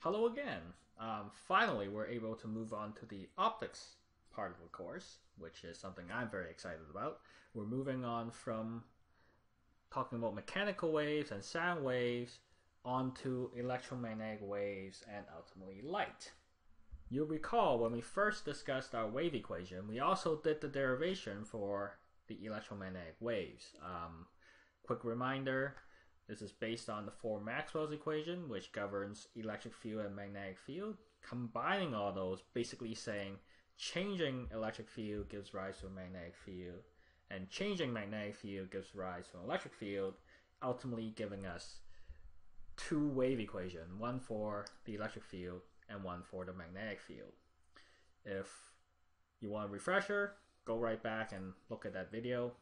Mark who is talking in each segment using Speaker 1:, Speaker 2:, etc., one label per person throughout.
Speaker 1: Hello again. Um, finally, we're able to move on to the optics part of the course, which is something I'm very excited about. We're moving on from talking about mechanical waves and sound waves onto electromagnetic waves and ultimately light. You'll recall when we first discussed our wave equation, we also did the derivation for the electromagnetic waves. Um, quick reminder, this is based on the four Maxwell's equation, which governs electric field and magnetic field. Combining all those, basically saying changing electric field gives rise to a magnetic field, and changing magnetic field gives rise to an electric field, ultimately giving us two wave equation, one for the electric field and one for the magnetic field. If you want a refresher, go right back and look at that video.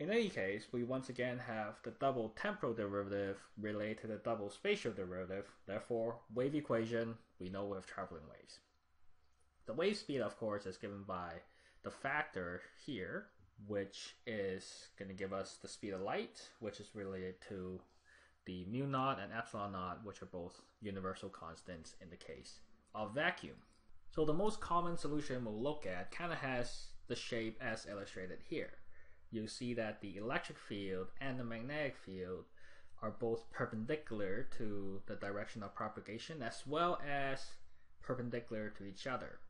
Speaker 1: In any case, we once again have the double temporal derivative related to the double spatial derivative. Therefore, wave equation, we know we have traveling waves. The wave speed, of course, is given by the factor here, which is going to give us the speed of light, which is related to the mu naught and epsilon naught, which are both universal constants in the case of vacuum. So the most common solution we'll look at kind of has the shape as illustrated here. You see that the electric field and the magnetic field are both perpendicular to the direction of propagation as well as perpendicular to each other.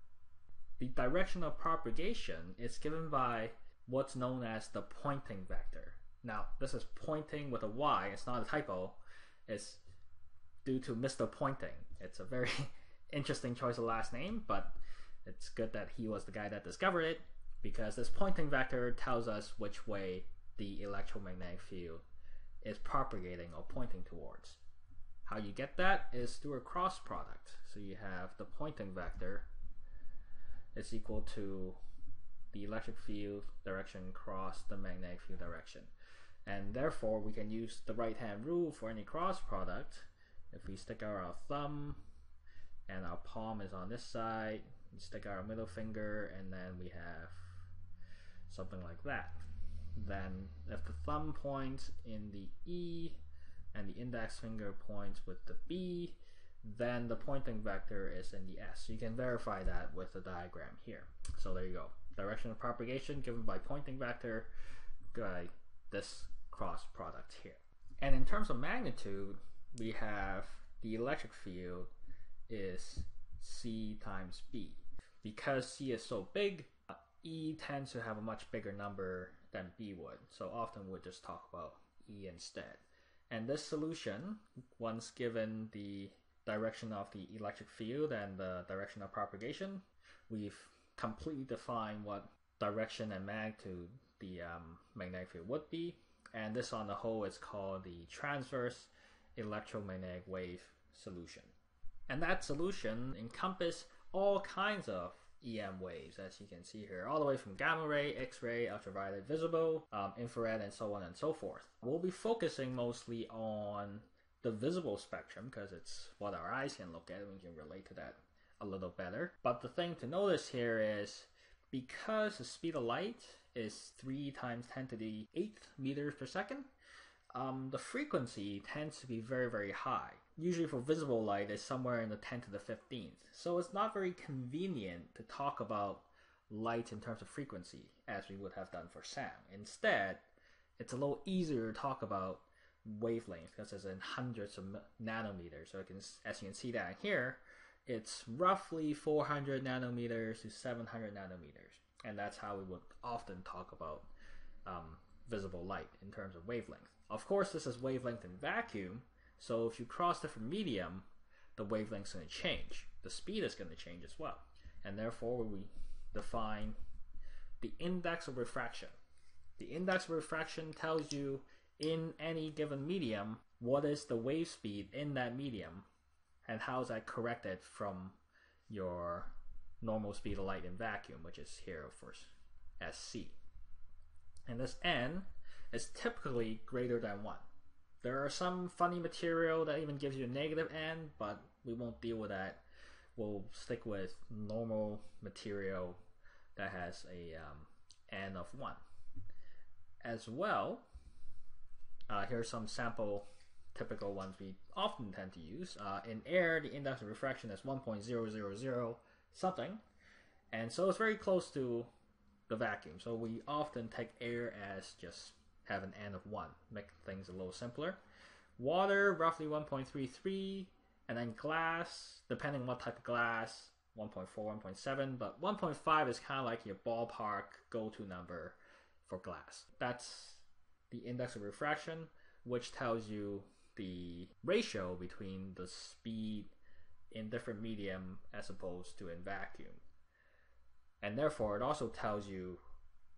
Speaker 1: The direction of propagation is given by what's known as the Poynting vector. Now, this is Poynting with a Y, it's not a typo. It's due to Mr. Poynting. It's a very interesting choice of last name, but it's good that he was the guy that discovered it because this Poynting vector tells us which way the electromagnetic field is propagating or pointing towards. How you get that is through a cross product. So you have the Poynting vector is equal to the electric field direction cross the magnetic field direction. And therefore, we can use the right hand rule for any cross product. If we stick out our thumb and our palm is on this side, we stick our middle finger, and then we have something like that. Then, if the thumb points in the E and the index finger points with the B, then the Poynting vector is in the S. You can verify that with the diagram here. So there you go. Direction of propagation given by Poynting vector by this cross product here. And in terms of magnitude, we have the electric field is C times B. Because C is so big, E tends to have a much bigger number than B would. So often we'll just talk about E instead. And this solution, once given the direction of the electric field and the direction of propagation, we've completely defined what direction and magnitude the um, magnetic field would be. And this on the whole is called the transverse electromagnetic wave solution. And that solution encompasses all kinds of EM waves, as you can see here, all the way from gamma ray, X ray, ultraviolet, visible, um, infrared, and so on and so forth. We'll be focusing mostly on the visible spectrum because it's what our eyes can look at and we can relate to that a little better. But the thing to notice here is because the speed of light is 3 times 10 to the 8th meters per second, um, the frequency tends to be very, very high. Usually for visible light, it's somewhere in the 10 to the 15th. So it's not very convenient to talk about light in terms of frequency as we would have done for sound. Instead, it's a little easier to talk about wavelength because it's in hundreds of nanometers. So can, as you can see down here, it's roughly 400 nanometers to 700 nanometers. And that's how we would often talk about um, visible light in terms of wavelength. Of course, this is wavelength in vacuum, so if you cross different medium, the wavelength is going to change. The speed is going to change as well. And therefore, we define the index of refraction. The index of refraction tells you in any given medium what is the wave speed in that medium and how is that corrected from your normal speed of light in vacuum, which is here for SC. And this n is typically greater than 1. There are some funny material that even gives you a negative n, but we won't deal with that. We'll stick with normal material that has a um, n of 1. As well, uh, here's some sample typical ones we often tend to use. Uh, in air, the index of refraction is 1.000 something, and so it's very close to the vacuum. So we often take air as just have an n of 1, make things a little simpler. Water, roughly 1.33, and then glass, depending on what type of glass, 1.4, 1.7, but 1.5 is kind of like your ballpark go-to number for glass. That's the index of refraction, which tells you the ratio between the speed in different medium as opposed to in vacuum. And therefore, it also tells you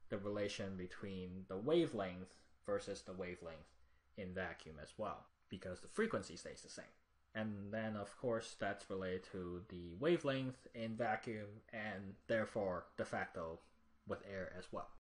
Speaker 1: the relation between the wavelength versus the wavelength in vacuum as well, because the frequency stays the same. And then, of course, that's related to the wavelength in vacuum and therefore de facto with air as well.